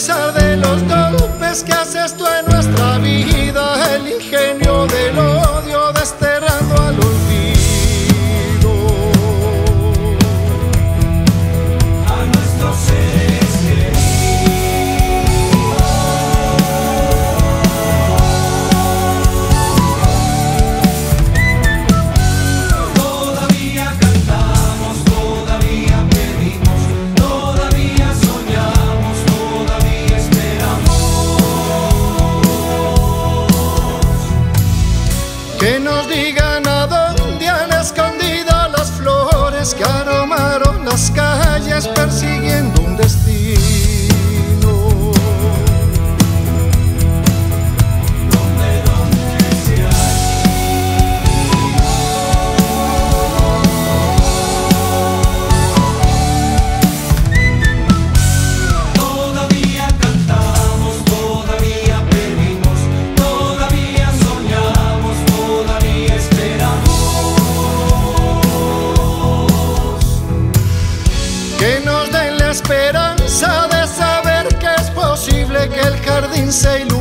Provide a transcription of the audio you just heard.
pesar de los golpes que haces tú. las calles persiguiendo esperanza de saber que es posible que el jardín se ilumine.